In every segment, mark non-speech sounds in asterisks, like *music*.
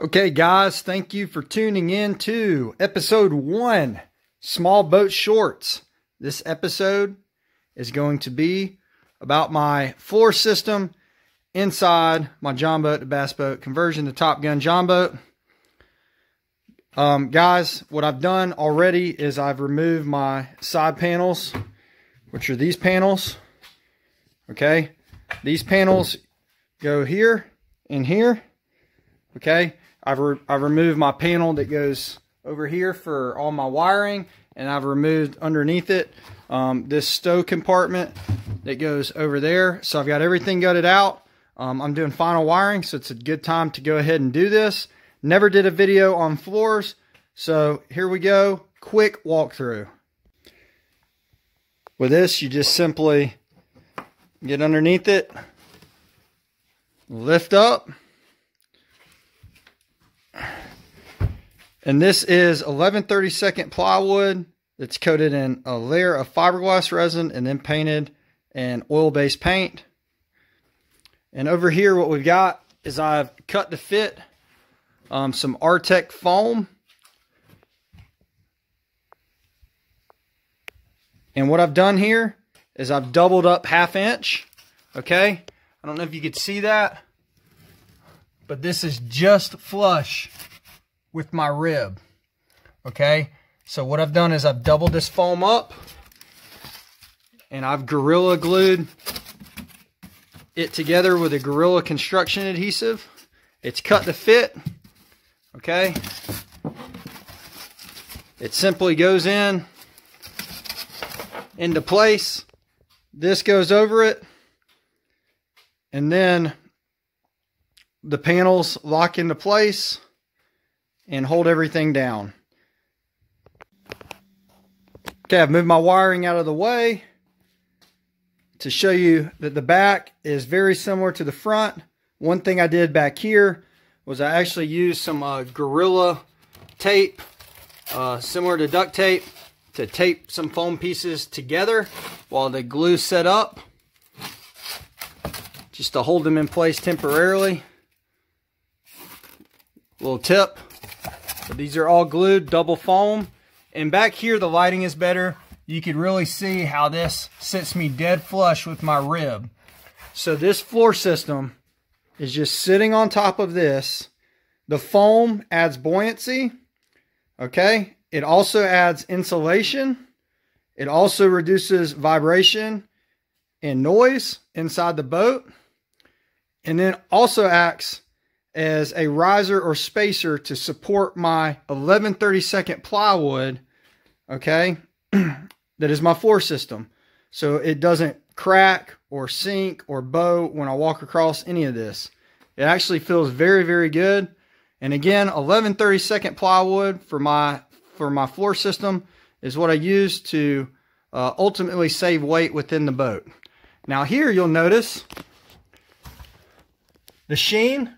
Okay, guys, thank you for tuning in to episode one Small Boat Shorts. This episode is going to be about my floor system inside my jon boat to bass boat conversion to Top Gun jon boat. Um, guys, what I've done already is I've removed my side panels, which are these panels. Okay, these panels go here and here. Okay, I've, re I've removed my panel that goes over here for all my wiring and I've removed underneath it um, this stow compartment that goes over there. So I've got everything gutted out. Um, I'm doing final wiring, so it's a good time to go ahead and do this. Never did a video on floors, so here we go. Quick walkthrough. With this, you just simply get underneath it, lift up, And this is 1132nd plywood that's coated in a layer of fiberglass resin and then painted in oil-based paint. And over here what we've got is I've cut to fit um, some Artec foam. And what I've done here is I've doubled up half inch. Okay. I don't know if you could see that, but this is just flush with my rib. Okay, so what I've done is I've doubled this foam up and I've Gorilla glued it together with a Gorilla construction adhesive. It's cut to fit. Okay, it simply goes in into place. This goes over it. And then the panels lock into place and hold everything down. Okay, I've moved my wiring out of the way to show you that the back is very similar to the front. One thing I did back here was I actually used some uh, Gorilla tape, uh, similar to duct tape, to tape some foam pieces together while the glue set up, just to hold them in place temporarily. Little tip, so these are all glued, double foam. And back here, the lighting is better. You can really see how this sits me dead flush with my rib. So this floor system is just sitting on top of this. The foam adds buoyancy, okay? It also adds insulation. It also reduces vibration and noise inside the boat. And then also acts as a riser or spacer to support my 1132nd plywood, okay, *clears throat* that is my floor system. So it doesn't crack or sink or bow when I walk across any of this. It actually feels very, very good. And again, 1132nd plywood for my for my floor system is what I use to uh, ultimately save weight within the boat. Now here you'll notice the sheen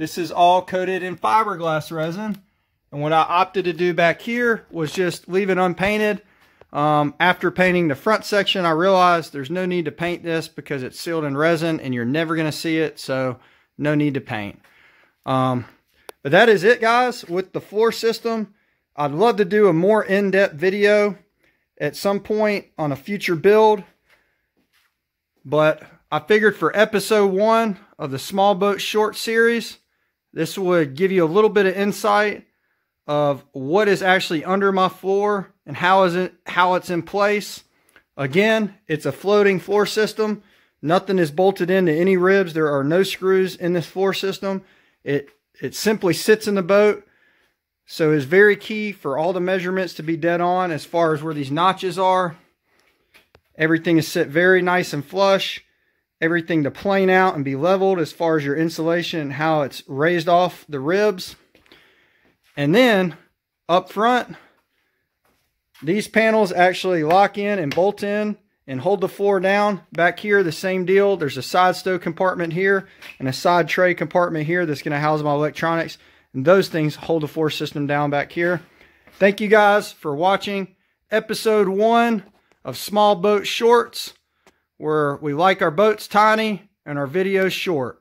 this is all coated in fiberglass resin. And what I opted to do back here was just leave it unpainted. Um, after painting the front section, I realized there's no need to paint this because it's sealed in resin and you're never going to see it. So no need to paint. Um, but that is it, guys, with the floor system. I'd love to do a more in-depth video at some point on a future build. But I figured for episode one of the Small Boat Short Series, this would give you a little bit of insight of what is actually under my floor and how is it how it's in place. Again, it's a floating floor system. Nothing is bolted into any ribs. There are no screws in this floor system. It it simply sits in the boat. So it's very key for all the measurements to be dead on as far as where these notches are. Everything is set very nice and flush everything to plane out and be leveled as far as your insulation and how it's raised off the ribs. And then up front, these panels actually lock in and bolt in and hold the floor down. Back here, the same deal. There's a side stow compartment here and a side tray compartment here that's going to house my electronics. And those things hold the floor system down back here. Thank you guys for watching episode one of Small Boat Shorts where we like our boats tiny and our videos short.